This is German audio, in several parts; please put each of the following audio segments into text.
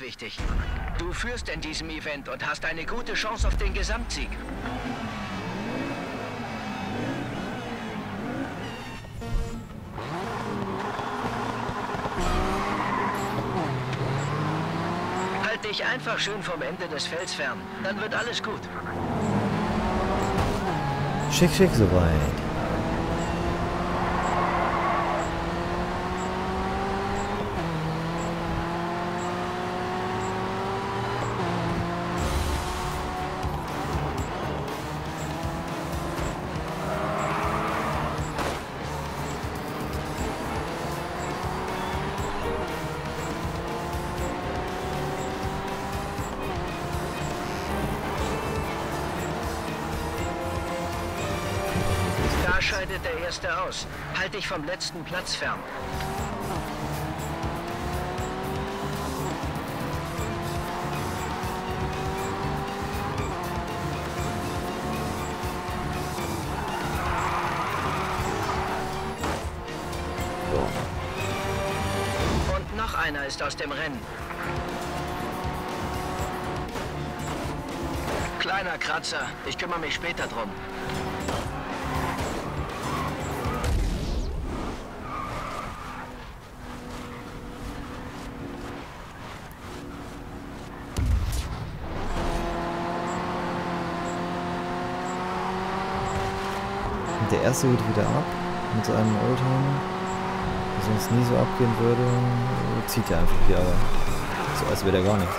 wichtig. Du führst in diesem Event und hast eine gute Chance auf den Gesamtsieg. Halt dich einfach schön vom Ende des Felds fern. Dann wird alles gut. Schick, schick soweit. Scheidet der Erste aus. Halt dich vom letzten Platz fern. Und noch einer ist aus dem Rennen. Kleiner Kratzer. Ich kümmere mich später drum. Erste geht wieder ab mit seinem Oldtimer. Der sonst nie so abgehen würde, zieht er einfach wieder. So als wäre der gar nichts.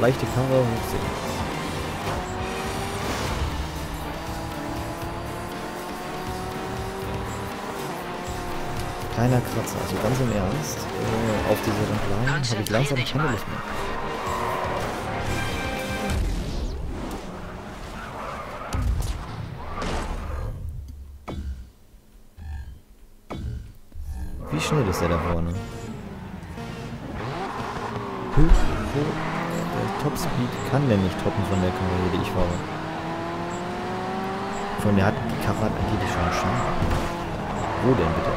Leichte Karre, hochziehen. Kleiner Kratzer, also ganz im Ernst. Äh, auf dieser Line habe ich langsam keine. Lust mehr. Der da vorne? Hö, ho. Der Topspeed kann der nicht toppen von der Karre, die ich fahre. Von der hat die Karre angeblich schon Schaden. Wo denn bitte?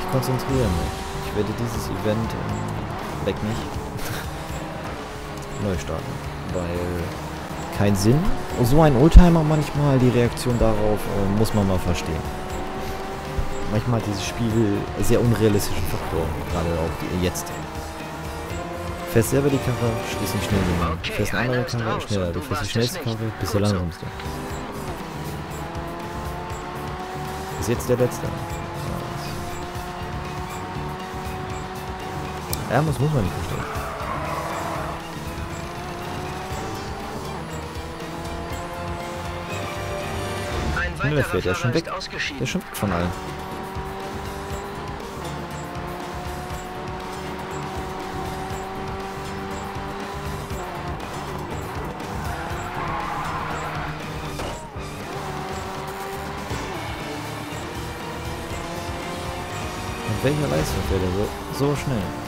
Ich konzentriere mich. Ich werde dieses Event weg nicht neu starten. Weil kein Sinn. So ein Oldtimer manchmal, die Reaktion darauf äh, muss man mal verstehen. Manchmal hat dieses Spiel sehr unrealistischen Faktor, gerade auch die, jetzt. Fährst selber die Karre, schließt nicht schnell den Okay, Fährst eine andere Karre, schneller. und Du fährst die schnellste. Karre, bist der langsamste. Ist jetzt der letzte. Ja, das muss man nicht verstehen. Schneller fährt, der ist schon weg. Der ist schon weg von allen. Welcher Leistung fährt er so, so schnell?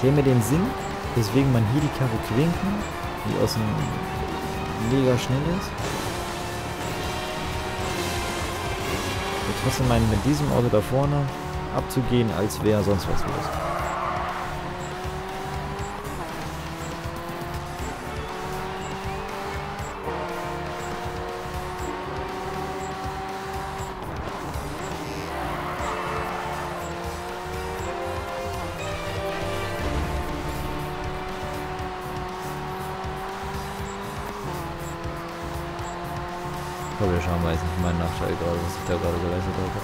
Käme den Sinn, weswegen man hier die Karre queren kann, die aus dem mega schnell ist. Und trotzdem meinen, mit diesem Auto da vorne abzugehen, als wäre sonst was los. Der Schaden war jetzt nicht mein Nachteil gerade, was ich da gerade geleistet habe.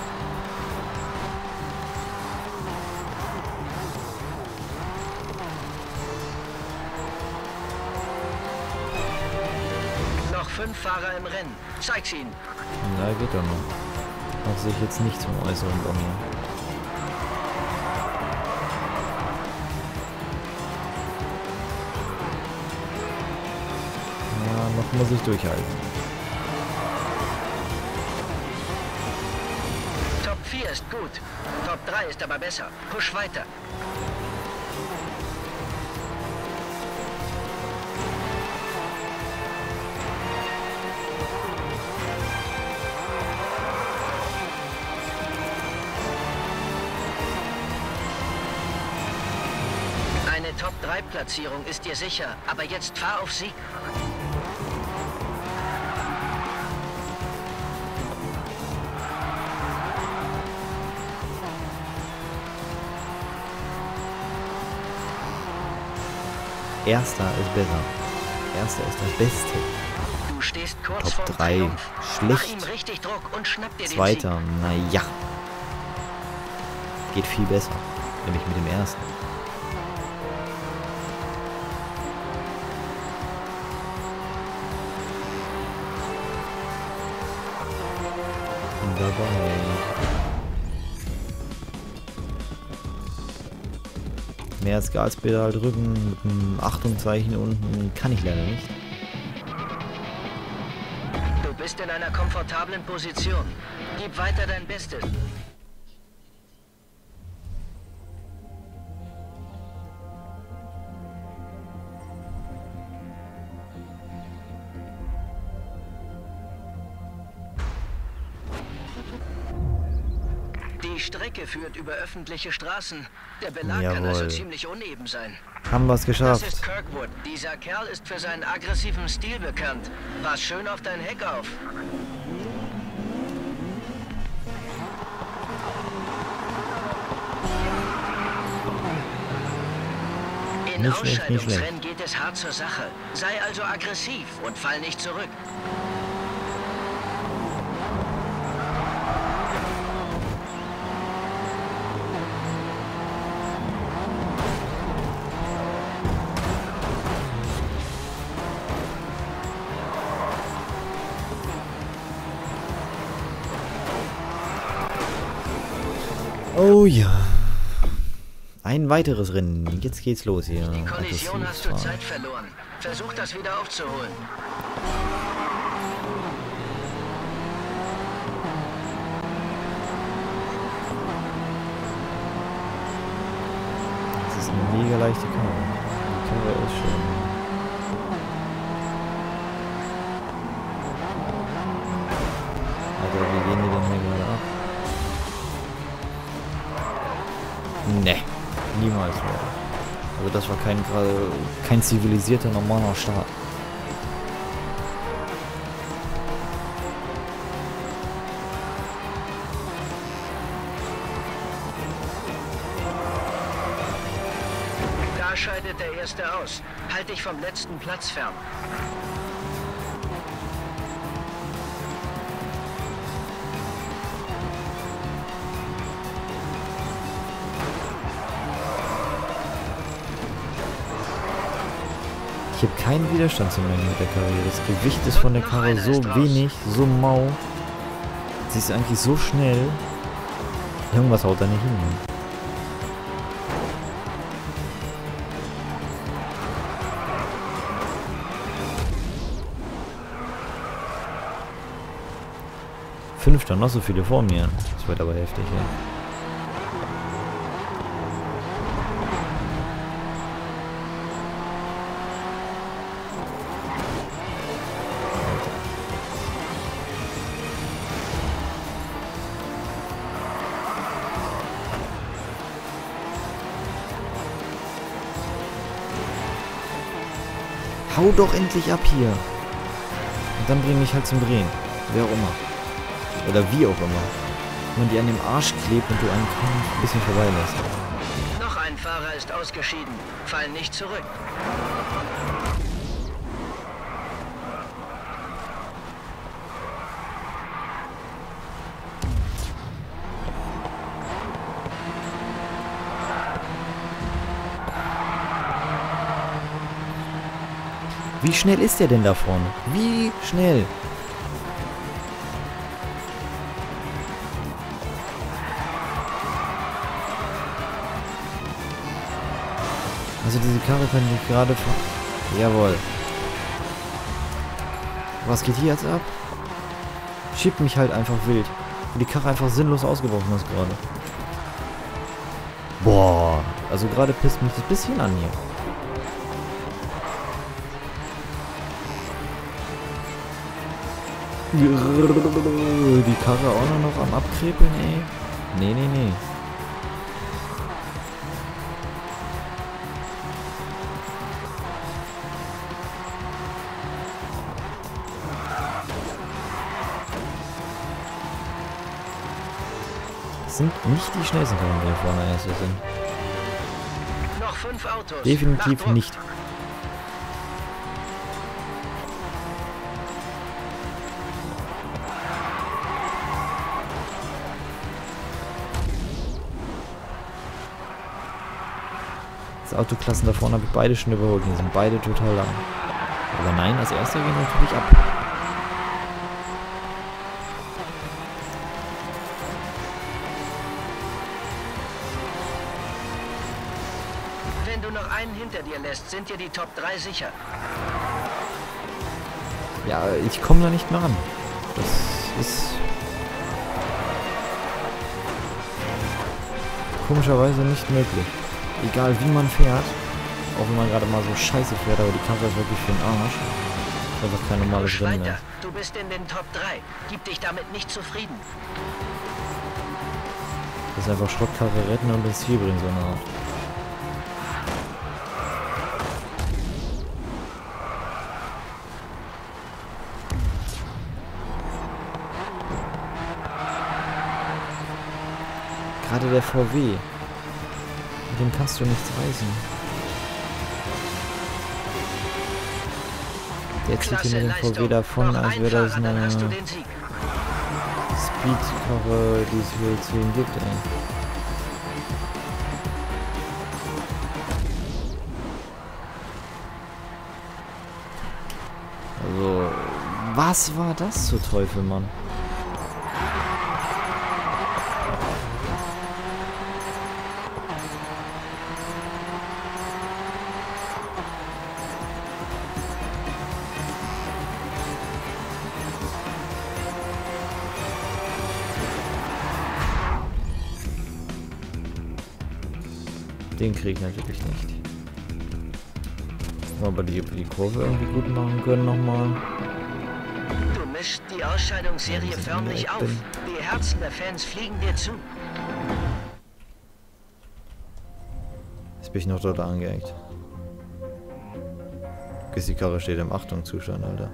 Noch fünf Fahrer im Rennen. Zeig's ihnen. Ja, geht doch noch. Noch sich jetzt nicht zum Äußeren mir. Ja, noch muss ich durchhalten. Ist gut. Top 3 ist aber besser. Push weiter. Eine Top-3-Platzierung ist dir sicher, aber jetzt fahr auf Sieg. Erster ist besser. Erster ist das Beste. Du stehst kurz Top vorm 3. Triumph. Schlecht. Zweiter, naja. Geht viel besser. Nämlich mit dem ersten. Bin Mehr als Gaspedal drücken mit einem Achtungszeichen unten kann ich leider nicht. Du bist in einer komfortablen Position. Gib weiter dein Bestes. Die Strecke führt über öffentliche Straßen. Der Belag kann also Jawohl. ziemlich uneben sein. Haben wir es Das geschafft. ist Kirkwood. Dieser Kerl ist für seinen aggressiven Stil bekannt. Pass schön auf dein Heck auf. In. Ausscheidungsrennen geht es hart zur Sache. Sei also aggressiv und fall nicht zurück. Ein weiteres Rennen. Jetzt geht's los hier. Die Kollision hast du. Zeit verloren. Versuch das wieder aufzuholen. Das ist eine mega leichte Karre. Die Karre ist schon. Alter, wie gehen die denn hier gerade ab? Ne, niemals mehr. Also das war kein gerade kein zivilisierter normaler Start. Da scheidet der Erste aus. Halt dich vom letzten Platz fern. Ich habe keinen Widerstand zu melden mit der Karre. Das Gewicht ist von der Karre so wenig, so mau. Sie ist eigentlich so schnell. Irgendwas haut da nicht hin. Fünfter, noch so viele vor mir. Das wird aber heftig, ja. Doch endlich ab hier. Und dann bring mich halt zum Drehen. Wer auch immer. Oder wie auch immer. Wenn man die an dem Arsch klebt und du einen kaum ein bisschen vorbeilässt. Noch ein Fahrer ist ausgeschieden. Fall nicht zurück. Wie schnell ist der denn da vorne? Wie schnell? Also diese Karre kann ich gerade... Jawohl. Was geht hier jetzt ab? Schiebt mich halt einfach wild. Und die Karre einfach sinnlos ausgebrochen ist gerade. Boah. Also gerade pisst mich das bisschen an hier. Die Karre auch noch, noch am Abkrepeln, ey. Nee, nee, nee. Das sind nicht die schnellsten Karren, die hier vorne erst sind. Noch fünf Autos. Definitiv nicht. Autoklassen da vorne habe ich beide schon überholt. Die sind beide total lang. Aber nein, als erster gehen natürlich ab. Wenn du noch einen hinter dir lässt, sind dir die Top 3 sicher. Ja, ich komme da nicht mehr ran. Das ist... Komischerweise nicht möglich. Egal wie man fährt, auch wenn man gerade mal so scheiße fährt, aber die Karre ist wirklich für den Arsch. Das ist kein normales Rennen mehr. Du bist in den Top 3. Gib dich damit nicht zufrieden. Das ist einfach Schrottkarre retten und ins Ziel bringen, so eine Art. Gerade der VW. Mit dem kannst du nichts reißen. Der zieht hier mit dem VW davon, als wäre das eine. Speedkarre, die es hier zu ihm gibt, ey. Also, was war das zu Teufel, Mann? Den kriege ich natürlich nicht. Aber die, die Kurve irgendwie gut machen können nochmal. Du mischst die Ausscheidungsserie förmlich auf. Die Herzen der Fans fliegen dir zu. Jetzt bin ich noch dort angeeckt. Die Karre steht im Achtungszustand, Alter.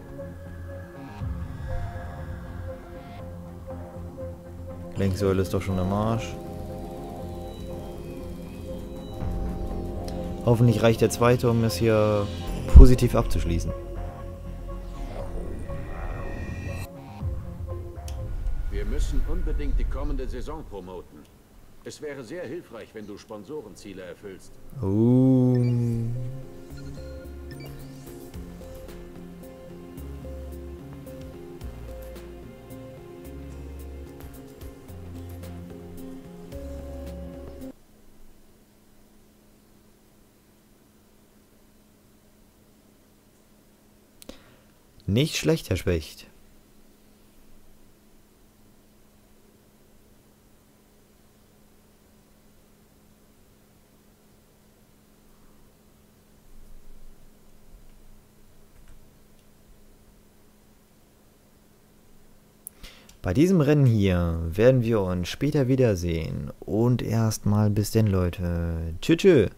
Lenksäule ist doch schon am Arsch. Hoffentlich reicht der zweite, um es hier positiv abzuschließen. Wir müssen unbedingt die kommende Saison promoten. Es wäre sehr hilfreich, wenn du Sponsorenziele erfüllst. Oh. Nicht schlecht, Herr Specht. Bei diesem Rennen hier werden wir uns später wiedersehen. Und erstmal bis denn, Leute. Tschüss.